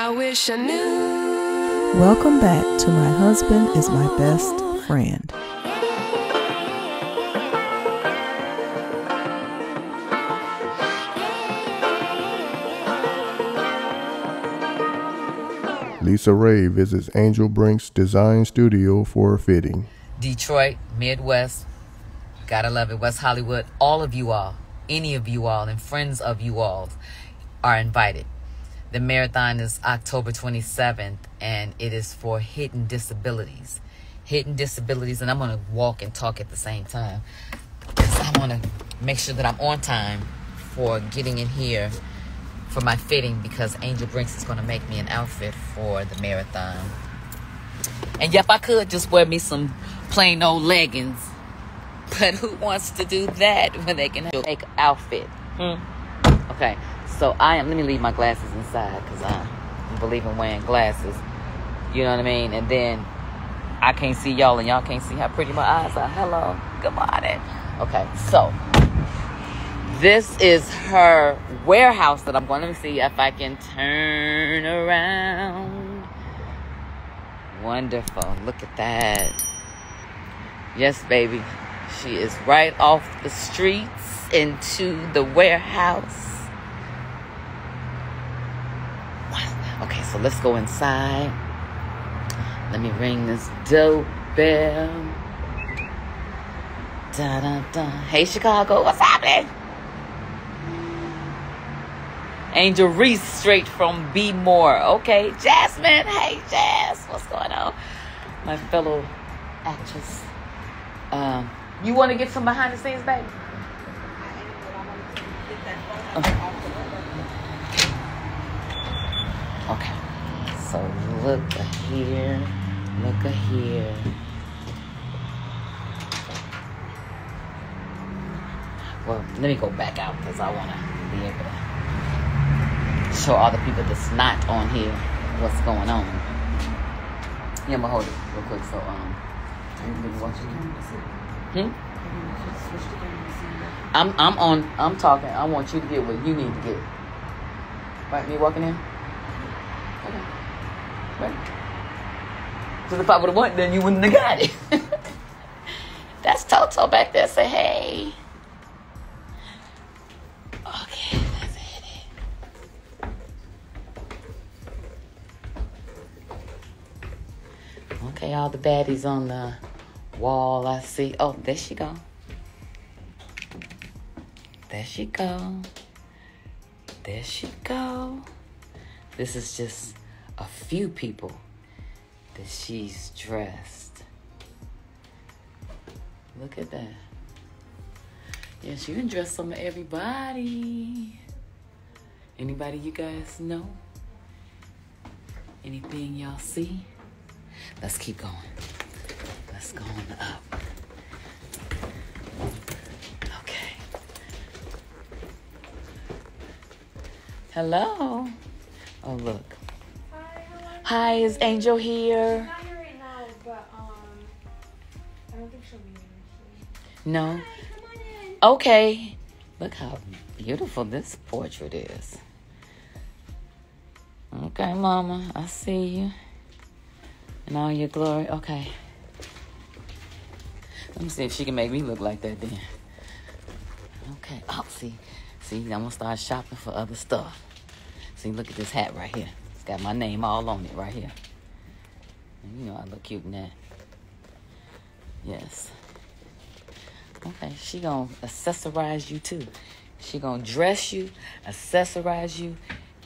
I wish I knew. Welcome back to My Husband is My Best Friend. LisaRaye visits Angel Brinks' design studio for a fitting. Detroit, Midwest, gotta love it, West Hollywood, all of you all, any of you all, and friends of you all are invited. The marathon is October 27th, and it is for hidden disabilities. Hidden disabilities, and I'm gonna walk and talk at the same time. I wanna make sure that I'm on time for getting in here for my fitting because Angel Brinks is going to make me an outfit for the marathon. And yep, I could just wear me some plain old leggings. But who wants to do that when they can make outfit? Hmm? Okay, so I am. Let me leave my glasses inside because I believe in wearing glasses. You know what I mean? And then I can't see y'all, and y'all can't see how pretty my eyes are. Hello, good morning. Okay, so this is her warehouse that I'm going to see if I can turn around. Wonderful. Look at that. Yes, baby. She is right off the streets into the warehouse. Okay, so let's go inside. Let me ring this doorbell. Da da da. Hey, Chicago, what's happening? Angel Reese straight from Be More. Okay, Jasmine. Hey, Jazz. What's going on? My fellow actress. Um, you want to get some behind the scenes, baby? Okay. So look here. Look here. Well, let me go back out because I want to be able to show all the people that's not on here what's going on. Yeah, I'm gonna hold it real quick so um everybody watching. Hmm? I'm I'm on I'm talking. I want you to get what you need to get. Right, me walking in? Okay. Right. Because if I would have went, then you wouldn't have got it. That's Toto back there. Say hey. Okay, let's hit it. Okay, all the baddies on the wall. I see. Oh, there she go. There she go. There she go. This is just a few people that she's dressed. Look at that. Yes, you can dress some of everybody. Anybody you guys know? Anything y'all see? Let's keep going. Let's go on up. Okay. Hello. Oh, look. Hi, is Angel here? Not here right now, but um, I don't think she'll be here. No. Hi, come on in. Okay. Look how beautiful this portrait is. Okay, Mama, I see you. And all your glory. Okay. Let me see if she can make me look like that then. Okay. Oh, see. See, I'm gonna start shopping for other stuff. See, look at this hat right here. Got my name all on it right here. And you know I look cute in that. Yes. Okay, she gonna accessorize you too. She gonna dress you, accessorize you,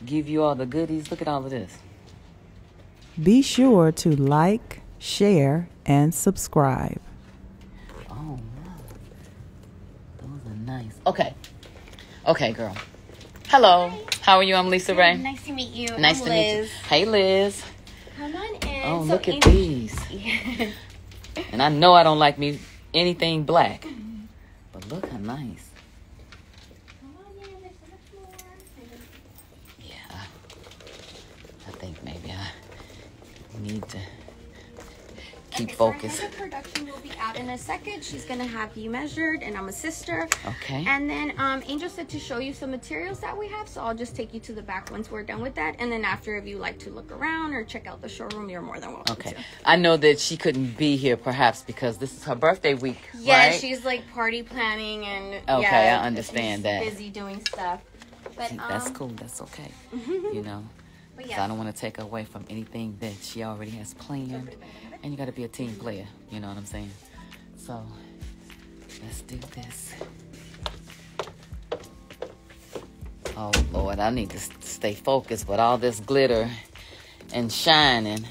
give you all the goodies. Look at all of this. Be sure to like, share, and subscribe. Oh, wow. Those are nice. Okay. Okay, girl. Hello. How are you? I'm LisaRaye. Nice to meet you. Nice I'm to meet you. Hey, Liz. Come on in. Oh, So look at these. And I know I don't like me anything black. But look how nice. Come on in. There's so much more. Yeah. I think maybe I need to keep focused. production will be out in a second. She's gonna have you measured, and I'm a sister. Okay. And then um, Angel said to show you some materials that we have, so I'll just take you to the back once we're done with that. And then after, if you like to look around or check out the showroom, you're more than welcome Okay. to. I know that she couldn't be here perhaps because this is her birthday week. Yeah, right? she's like party planning and Okay, yeah, I understand she's that. Busy doing stuff. But um, That's cool. That's okay. you know. Yeah. I don't want to take away from anything that she already has planned. And you got to be a team player. You know what I'm saying? So, let's do this. Oh, Lord, I need to stay focused, but all this glitter and shining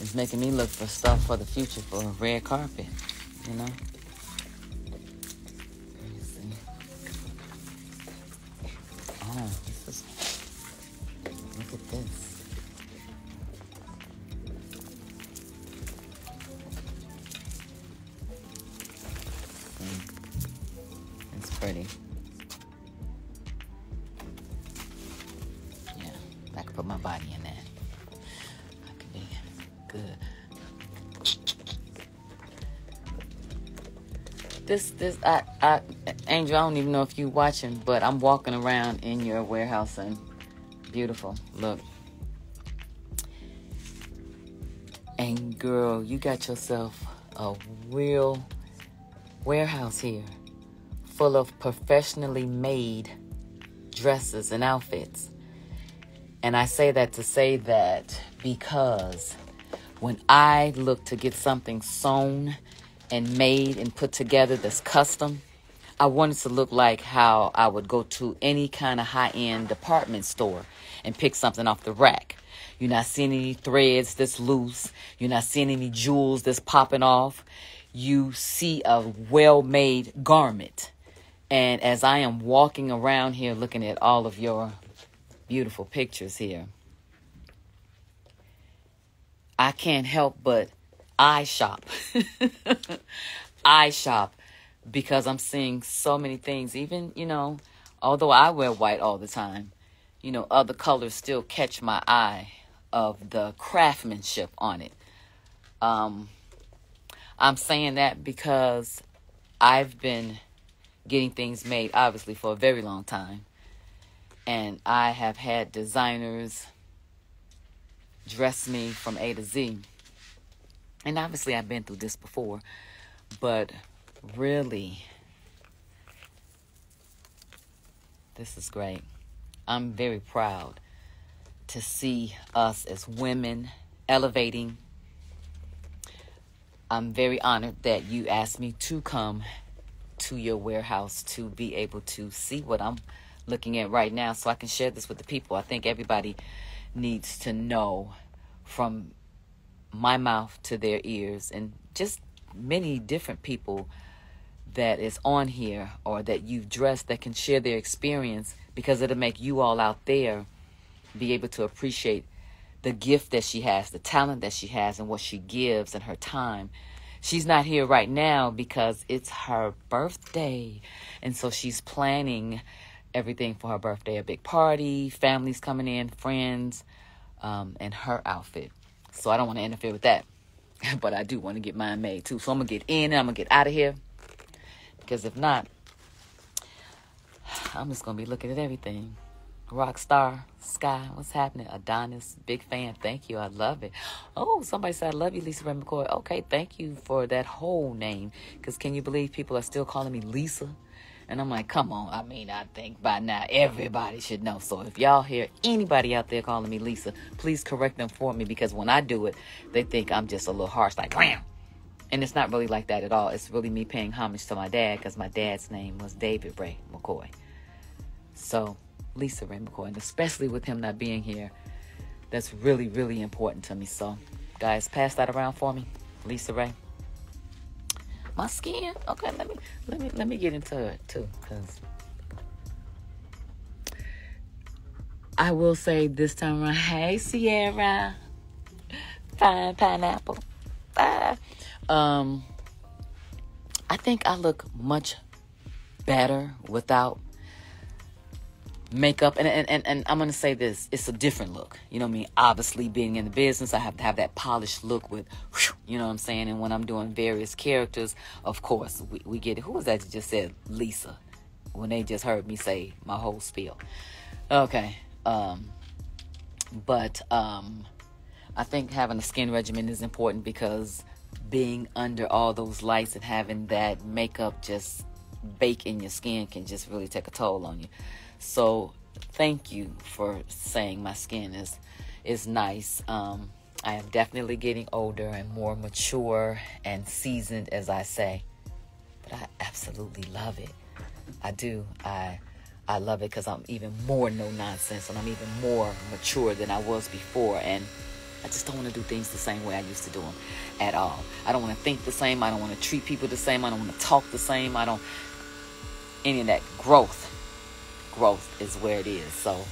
is making me look for stuff for the future for a red carpet, you know? Pretty. Yeah, I could put my body in that. I could be good. This, this, I, I, Angel, I don't even know if you're watching, but I'm walking around in your warehouse and beautiful. Look. And girl, you got yourself a real warehouse here full of professionally made dresses and outfits. And I say that to say that because when I look to get something sewn and made and put together that's custom, I want it to look like how I would go to any kind of high end department store and pick something off the rack. You're not seeing any threads that's loose. You're not seeing any jewels that's popping off. You see a well made garment. And as I am walking around here looking at all of your beautiful pictures here, I can't help but eye shop. eye shop because I'm seeing so many things. Even, you know, although I wear white all the time, you know, other colors still catch my eye of the craftsmanship on it. Um, I'm saying that because I've been getting things made, obviously, for a very long time. And I have had designers dress me from A to Z. And obviously, I've been through this before. But really, this is great. I'm very proud to see us as women elevating. I'm very honored that you asked me to come to your warehouse to be able to see what I'm looking at right now so I can share this with the people. I think everybody needs to know from my mouth to their ears and just many different people that is on here or that you've dressed that can share their experience because it'll make you all out there be able to appreciate the gift that she has, the talent that she has, and what she gives and her time. She's not here right now because it's her birthday. And so she's planning everything for her birthday a big party, families coming in, friends, um, and her outfit. So I don't want to interfere with that. But I do want to get mine made too. So I'm going to get in and I'm going to get out of here. Because if not, I'm just going to be looking at everything. Rockstar, Sky, what's happening? Adonis, big fan. Thank you. I love it. Oh, somebody said, I love you, LisaRaye McCoy. Okay, thank you for that whole name. Because can you believe people are still calling me Lisa? And I'm like, come on. I mean, I think by now everybody should know. So if y'all hear anybody out there calling me Lisa, please correct them for me because when I do it, they think I'm just a little harsh, like, wham. And it's not really like that at all. It's really me paying homage to my dad because my dad's name was David Ray McCoy. So, LisaRaye McCoy, and especially with him not being here, that's really, really important to me. So, guys, pass that around for me, LisaRaye. My skin, okay. Let me, let me, let me get into it too, because I will say this time around, hey Sierra, fine pineapple. Ah. Um, I think I look much better without makeup and, and and and I'm gonna say this it's a different look. You know what I mean? Obviously being in the business I have to have that polished look with you know what I'm saying? And when I'm doing various characters of course we, we get it. Who was that that just said Lisa? When they just heard me say my whole spiel. Okay um but um I think having a skin regimen is important because being under all those lights and having that makeup just bake in your skin can just really take a toll on you so thank you for saying my skin is is nice. Um, I am definitely getting older and more mature and seasoned, as I say. But I absolutely love it. I do. I I love it because I'm even more no nonsense and I'm even more mature than I was before. And I just don't want to do things the same way I used to do them at all. I don't want to think the same. I don't want to treat people the same. I don't want to talk the same. I don't any of that growth growth is where it is. So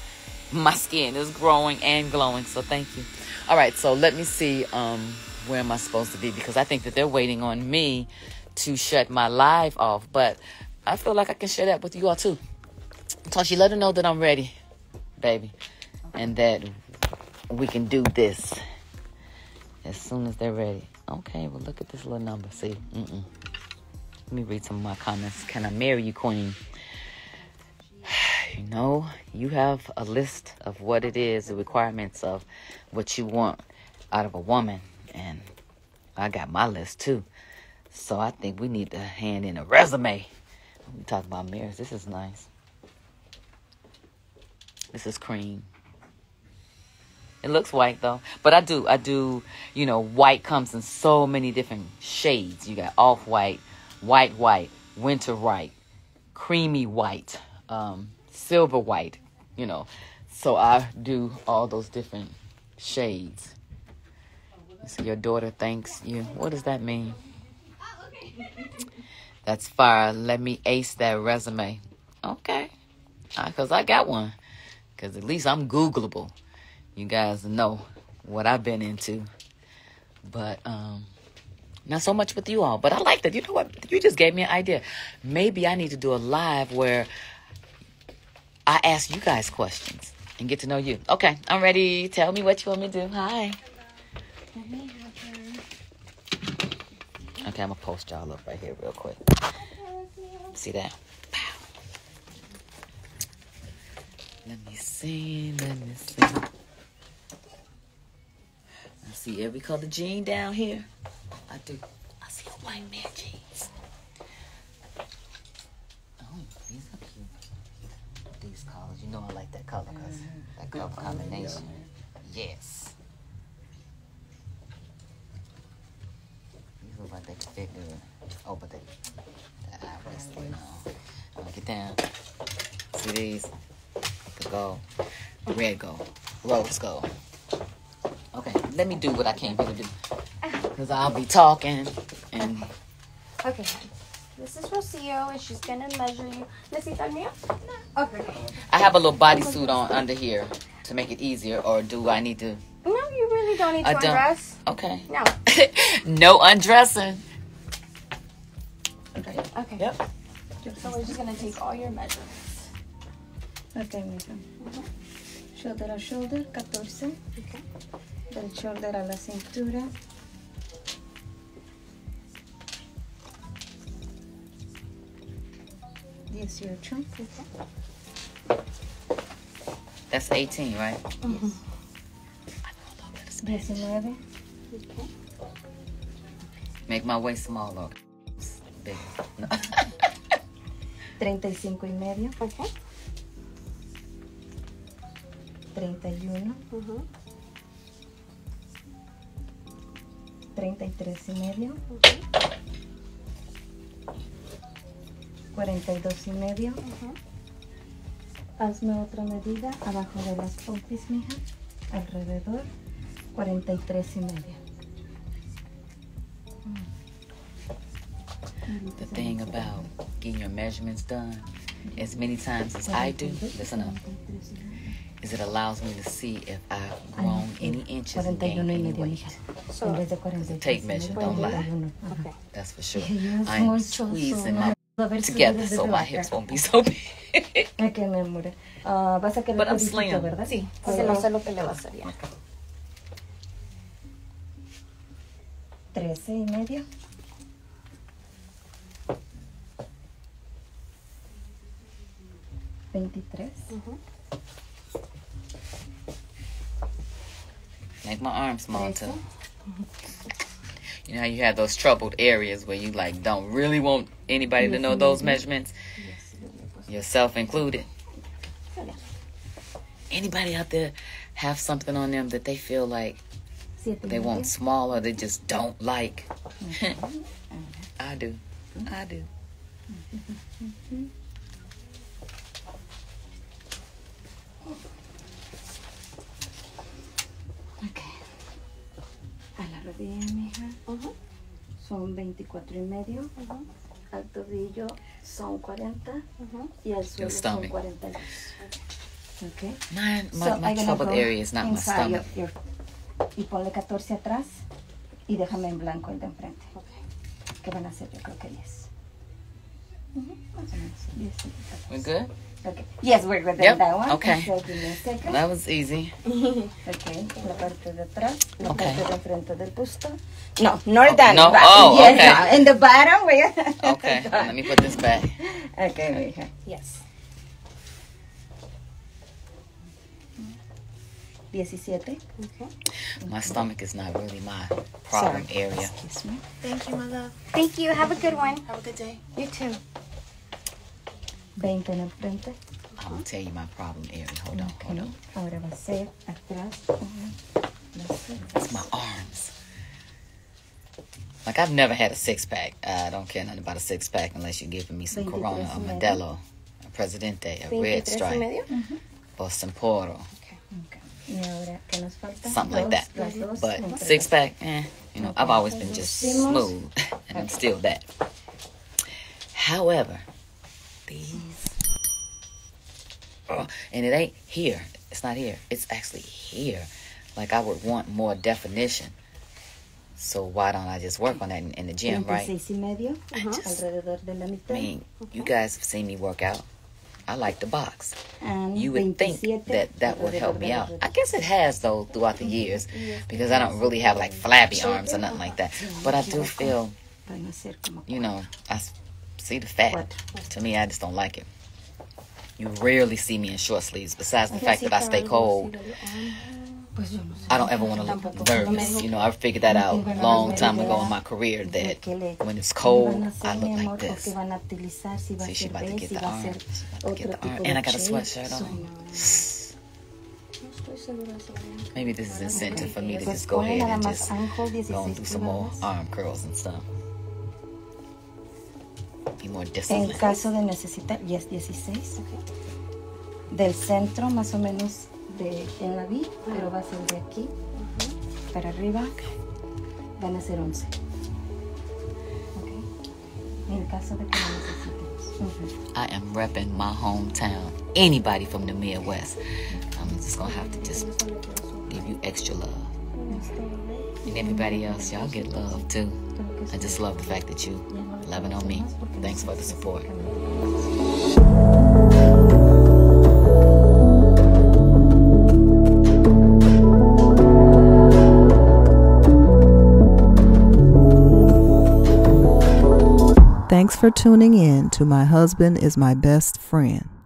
my skin is growing and glowing. So thank you. All right, so let me see um where am I supposed to be because I think that they're waiting on me to shut my live off, but I feel like I can share that with you all too. Toshi, let her know that I'm ready, baby, and that we can do this as soon as they're ready. Okay, well look at this little number. See, Mm-mm. let me read some of my comments. Can I marry you, Queen? You know, you have a list of what it is, the requirements of what you want out of a woman. And I got my list too. So I think we need to hand in a resume. We talk about mirrors This is nice. This is cream. It looks white though. But I do, I do, you know, white comes in so many different shades. You got off white, white, white, winter white, creamy white, um, silver white, you know. So I do all those different shades. So your daughter thanks you. What does that mean? That's fire. Let me ace that resume. Okay. Because I got one. Because at least I'm Googleable. You guys know what I've been into. But, um, not so much with you all. But I like that. You know what? You just gave me an idea. Maybe I need to do a live where I ask you guys questions and get to know you. Okay, I'm ready. Tell me what you want me to do. Hi. Okay, I'm gonna post y'all up right here real quick. See that? Let me see. Let me see. I see every color jean down here. I do. I see a white man jeans. Oh, these are cute. These colors. You know I like that color because mm-hmm. that color combination. Yes. These look like they could fit good. Oh, but they, the eye. I'm gonna get down. See these? The gold. Red gold. Rose gold. Okay, let me do what I here to do. Because I'll be talking and Okay. This is Rocio, and she's gonna measure you. Necesita el mío? Okay. I have a little bodysuit on under here to make it easier, or do I need to? No, you really don't need to I don't. undress. Okay. No. no undressing. Okay. Okay. Yep. So we're just gonna take all your measurements. Ok, mija. Mm-hmm. Shoulder a shoulder, 14. Del shoulder a la cintura. is your trunk That's 18, right? Mm-hmm. Yes. Make my waist smaller. Big. No. 35 y medio. Okay. 31. Uh -huh. 33 y medio. Okay. 42 y medio. Uh -huh. Hazme otra medida abajo de las pompis, mija, alrededor 43 y medio. The thing about getting your measurements done as many times as I do, listen up, is it allows me to see if I've grown any inches and gained any weight. So, take measure, don't lie. That's for sure. I'm squeezing my a ver si together desde so tu my acá. hips won't be so big. Ok, mi amor. Ah, vas a querer But I'm codicito, slim. ¿verdad? Sí, Ok. porque no sé lo que le va a hacer ya. 13 y medio. Veintitrés. Make my arm small too. You know how you have those troubled areas where you like don't really want anybody to know those measurements, yourself included. Anybody out there have something on them that they feel like they want small or they just don't like? I do. I do. A la rodilla, mija. Son 24 y medio. Al tobillo son 40. Y al suelo son stomach. 42. Ok. My my, So, my troubled area is not my stomach. your- y ponle 14 atrás y déjame en blanco el de enfrente. ¿Qué van a hacer? Yo creo que 10. Ujú, más o menos. 10 y 14. We good? Okay. Yes, we're good Yep, on that one. okay. So, give me a second. That was easy. Okay, la parte de atrás, la Okay. parte de enfrente del busto. No, not that. no? but- Oh, yes, okay. no, In the bottom, we Okay, let me put this back. Okay, mija. Yes. 17. Okay. My stomach is not really my problem Sorry. area. Excuse me. Thank you, my love. Thank you. Have a good one. Have a good day. You too. 20 en el frente. I'm gonna tell you my problem area. Hold on, hold Okay. on. Ahora va a ser atrás. Uno, It's my arms. Like I've never had a six pack. I don't care nothing about a six pack unless you're giving me some Corona, a y medio. Modelo, a Presidente, a Red 23 y Stripe, medio. Boston Poro, Okay. Y ahora, ¿qué nos falta? something like that. But six pack, eh, you know, I've always been just smooth, and I'm still that. However, these, oh, and it ain't here. It's not here. It's actually here. Like I would want more definition. So why don't I just work on that in, in the gym, right? 26 y medio. just- Alrededor de la I mitad. mean, you guys have seen me work out. I like the box. And You would think that that would help me out. I guess it has though throughout the years because I don't really have like flabby arms or nothing like that. But I do feel, Van a ser como you know, I s- see the fat. What? To me, I just don't like it. You rarely see me in short sleeves. Besides the fact that I stay cold, Pues yo no sé. I don't ever want to look nervous. You know, I figured that out a long time ago in my career that when it's cold, van a hacer, I look like this. qué van a utilizar, si va See, she about to get the arm. get the arm. And I got a sweatshirt on. No estoy segura si vayan. Maybe this is incentive for me to just go ahead and just go and do some more arm curls and stuff. Be more En disciplined. caso de necesitar, yes, 16. Del centro, más o menos de, en la V, pero va a ser de aquí para arriba. Van a ser 11. Ok. En caso de que lo necesitemos. I am repping my hometown. Anybody from the Midwest. I'm just gonna have to just give you extra love. And everybody else, y'all get love too. I just love the fact that you loving on me. Thanks for the support. Thanks for tuning in to My Husband is My Best Friend.